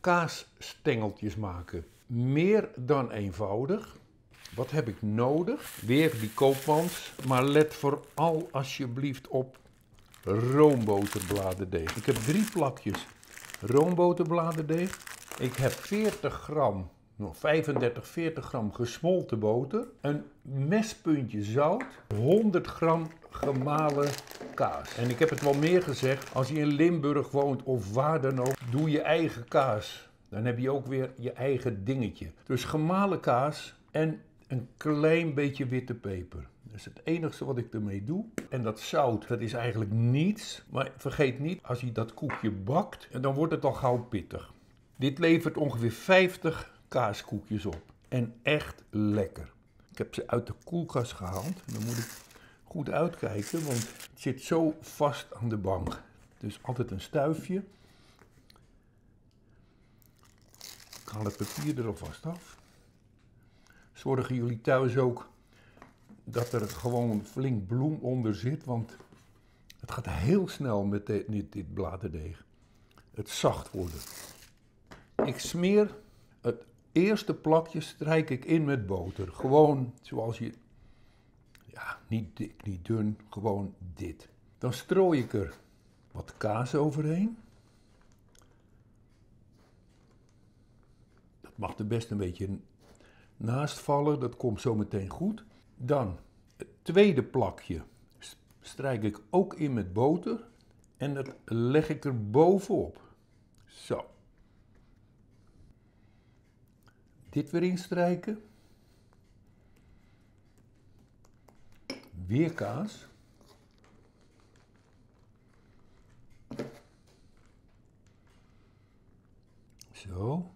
kaasstengeltjes maken. Meer dan eenvoudig. Wat heb ik nodig? Weer die koopmans. Maar let vooral alsjeblieft op roomboterbladerdeeg. Ik heb drie plakjes roomboterbladerdeeg. Ik heb 40 gram, nog 35, 40 gram gesmolten boter. Een mespuntje zout. 100 gram gemalen kaas. En ik heb het wel meer gezegd, als je in Limburg woont of waar dan ook, doe je eigen kaas. Dan heb je ook weer je eigen dingetje. Dus gemalen kaas en een klein beetje witte peper. Dat is het enige wat ik ermee doe. En dat zout, dat is eigenlijk niets. Maar vergeet niet, als je dat koekje bakt, dan wordt het al gauw pittig. Dit levert ongeveer 50 kaaskoekjes op. En echt lekker. Ik heb ze uit de koelkast gehaald. Dan moet ik goed uitkijken, want het zit zo vast aan de bank. Dus altijd een stuifje. Ik haal het papier er alvast af. Zorgen jullie thuis ook dat er gewoon flink bloem onder zit, want het gaat heel snel met dit, dit bladerdeeg. Het zacht worden. Ik smeer het eerste plakje strijk ik in met boter. Gewoon zoals je, ja, niet dik, niet dun, gewoon dit. Dan strooi ik er wat kaas overheen. Dat mag er best een beetje naast vallen, dat komt zo meteen goed. Dan het tweede plakje strijk ik ook in met boter en dat leg ik er bovenop. Zo. Dit weer instrijken. Weer kaas. Zo.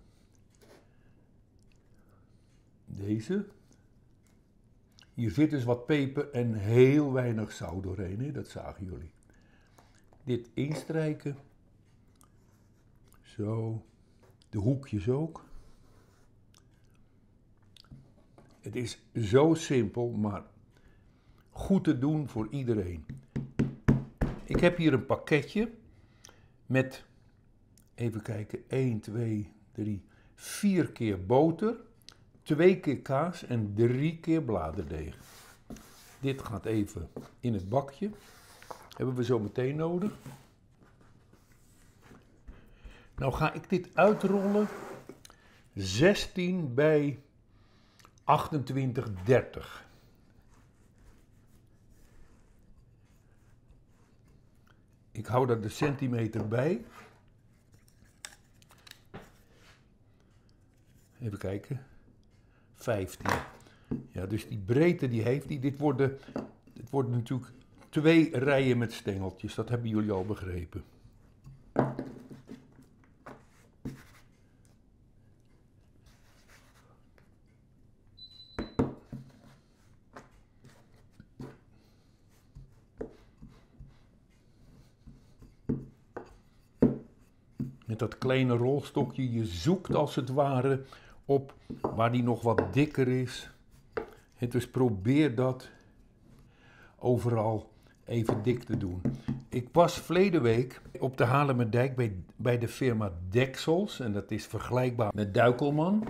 Deze. Hier zit dus wat peper en heel weinig zout doorheen, hè? dat zagen jullie. Dit instrijken. Zo. De hoekjes ook. Het is zo simpel, maar goed te doen voor iedereen. Ik heb hier een pakketje met, even kijken, 1, 2, 3, 4 keer boter, 2 keer kaas en 3 keer bladerdeeg. Dit gaat even in het bakje. Hebben we zo meteen nodig. Nou ga ik dit uitrollen 16 bij 28, 30. Ik hou daar de centimeter bij. Even kijken. 15. Ja, dus die breedte die heeft die. Dit worden, dit worden natuurlijk twee rijen met stengeltjes. Dat hebben jullie al begrepen. Met dat kleine rolstokje. Je zoekt als het ware op waar die nog wat dikker is. En dus probeer dat overal even dik te doen. Ik was verleden week op de Halemerdijk bij, bij de firma Deksels. En dat is vergelijkbaar met Duikelman.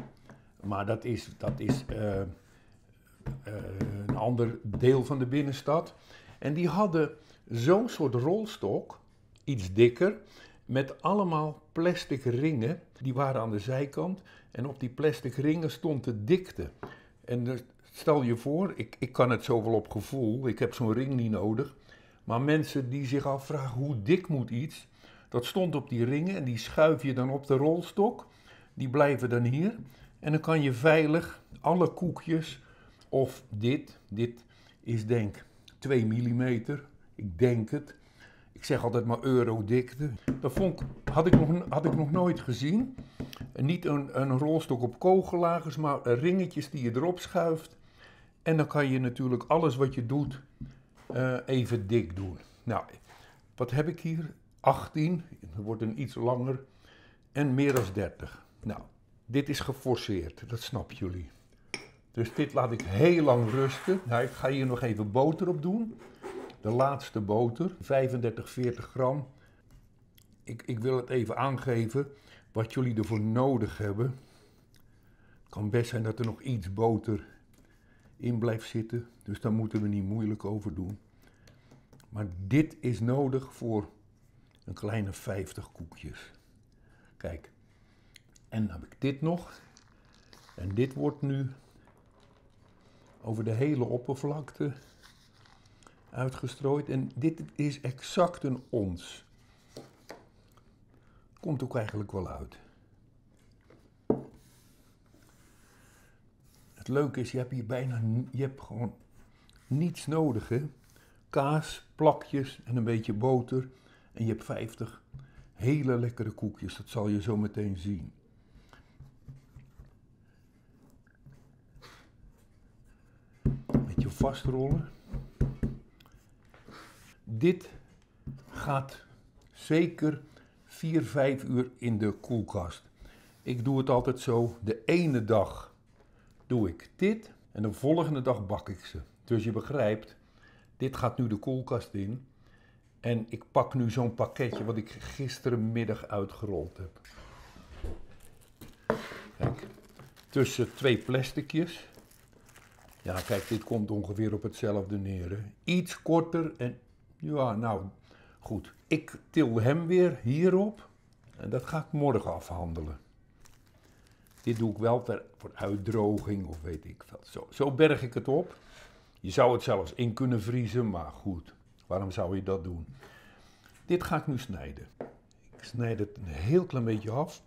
Maar dat is, dat is uh, uh, een ander deel van de binnenstad. En die hadden zo'n soort rolstok, iets dikker met allemaal plastic ringen. Die waren aan de zijkant en op die plastic ringen stond de dikte. En dus, stel je voor, ik, ik kan het zo wel op gevoel, ik heb zo'n ring niet nodig. Maar mensen die zich afvragen hoe dik moet iets, dat stond op die ringen en die schuif je dan op de rolstok. Die blijven dan hier. En dan kan je veilig alle koekjes of dit, dit is denk 2 mm, ik denk het, ik zeg altijd maar eurodikte. Dat vond, had, ik nog, had ik nog nooit gezien. niet een, een rolstok op kogellagers, maar ringetjes die je erop schuift. En dan kan je natuurlijk alles wat je doet uh, even dik doen. Nou, wat heb ik hier? 18, dat wordt een iets langer. En meer dan 30. Nou, dit is geforceerd, dat snappen jullie. Dus dit laat ik heel lang rusten. Nou, ik ga hier nog even boter op doen de laatste boter, 35, 40 gram. Ik, ik wil het even aangeven. wat jullie ervoor nodig hebben. Het kan best zijn dat er nog iets boter in blijft zitten, dus daar moeten we niet moeilijk over doen. Maar dit is nodig voor een kleine 50 koekjes. Kijk, en dan heb ik dit nog. En dit wordt nu over de hele oppervlakte uitgestrooid. En dit is exact een ons. Komt ook eigenlijk wel uit. Het leuke is, je hebt hier bijna, je hebt gewoon niets nodig. Kaas, plakjes en een beetje boter. En je hebt 50 hele lekkere koekjes, dat zal je zo meteen zien. Beetje vastrollen. Dit gaat zeker 4, 5 uur in de koelkast. Ik doe het altijd zo. De ene dag doe ik dit en de volgende dag bak ik ze. Dus je begrijpt, dit gaat nu de koelkast in. En ik pak nu zo'n pakketje wat ik gisterenmiddag uitgerold heb. Kijk, tussen twee plasticjes. Ja, kijk, dit komt ongeveer op hetzelfde neer. Iets korter en ja, nou goed. Ik til hem weer hierop en dat ga ik morgen afhandelen. Dit doe ik wel ter, voor uitdroging of weet ik veel. Zo, zo berg ik het op. Je zou het zelfs in kunnen vriezen, maar goed, waarom zou je dat doen? Dit ga ik nu snijden. Ik snijd het een heel klein beetje af.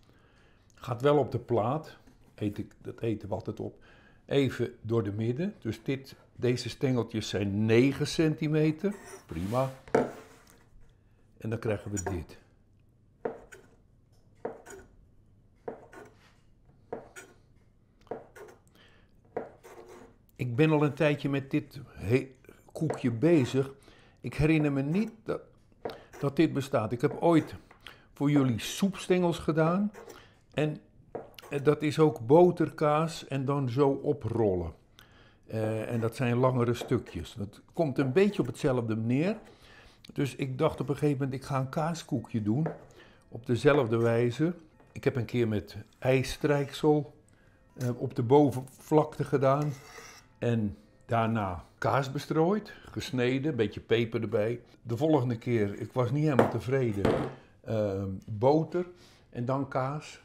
Gaat wel op de plaat. Eet ik, dat eten we altijd op. Even door de midden. Dus dit, deze stengeltjes zijn 9 centimeter. Prima. En dan krijgen we dit. Ik ben al een tijdje met dit koekje bezig. Ik herinner me niet dat, dat dit bestaat. Ik heb ooit voor jullie soepstengels gedaan. En eh, dat is ook boterkaas en dan zo oprollen. Uh, en dat zijn langere stukjes. Dat komt een beetje op hetzelfde neer. Dus ik dacht op een gegeven moment, ik ga een kaaskoekje doen. Op dezelfde wijze. Ik heb een keer met ijsstrijksel uh, op de bovenvlakte gedaan. En daarna kaas bestrooid, gesneden, een beetje peper erbij. De volgende keer, ik was niet helemaal tevreden, uh, boter en dan kaas.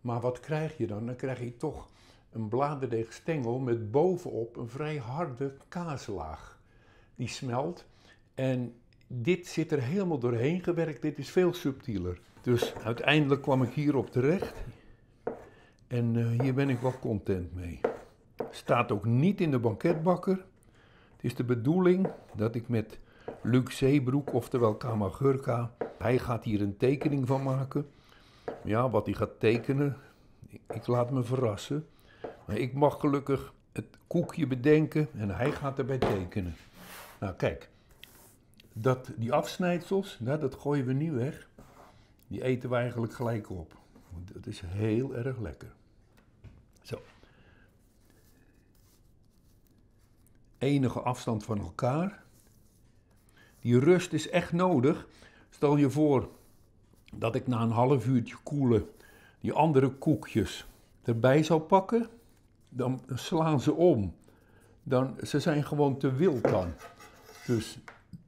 Maar wat krijg je dan? Dan krijg je toch een bladerdeegstengel met bovenop een vrij harde kaaslaag. Die smelt en dit zit er helemaal doorheen gewerkt. Dit is veel subtieler. Dus uiteindelijk kwam ik hierop terecht. En uh, hier ben ik wel content mee. Staat ook niet in de banketbakker. Het is de bedoeling dat ik met Luc Zeebroek, oftewel Kamagurka, hij gaat hier een tekening van maken. Ja, wat hij gaat tekenen, ik laat me verrassen. Ik mag gelukkig het koekje bedenken en hij gaat erbij tekenen. Nou kijk, dat, die afsnijdsels, nou, dat gooien we niet weg. Die eten we eigenlijk gelijk op. Want dat is heel erg lekker. Zo. Enige afstand van elkaar. Die rust is echt nodig. Stel je voor dat ik na een half uurtje koelen die andere koekjes erbij zou pakken. Dan slaan ze om. Dan, ze zijn gewoon te wild dan. Dus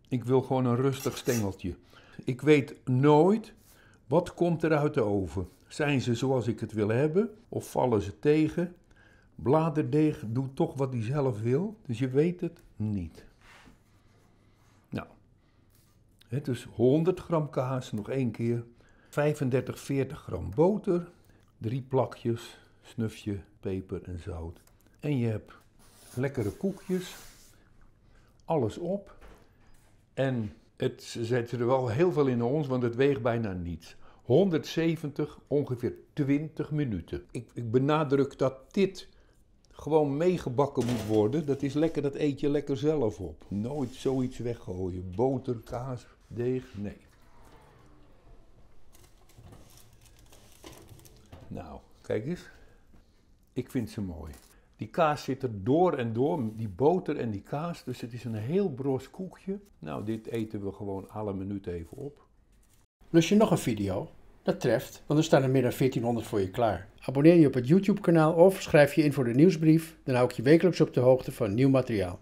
ik wil gewoon een rustig stengeltje. Ik weet nooit wat komt er uit de oven. Zijn ze zoals ik het wil hebben of vallen ze tegen? Bladerdeeg doet toch wat hij zelf wil, dus je weet het niet. Nou, het is 100 gram kaas, nog één keer. 35, 40 gram boter. Drie plakjes, snufje, peper en zout. En je hebt lekkere koekjes. Alles op. En het zet er wel heel veel in ons, want het weegt bijna niets. 170, ongeveer 20 minuten. Ik, ik benadruk dat dit gewoon meegebakken moet worden. Dat is lekker, dat eet je lekker zelf op. Nooit zoiets weggooien. Boter, kaas, deeg, nee. Nou, kijk eens. Ik vind ze mooi. Die kaas zit er door en door, die boter en die kaas. Dus het is een heel bros koekje. Nou, dit eten we gewoon alle minuut even op. Lust je nog een video? Dat treft, want er staan er meer dan 1400 voor je klaar. Abonneer je op het YouTube-kanaal of schrijf je in voor de nieuwsbrief, dan hou ik je wekelijks op de hoogte van nieuw materiaal.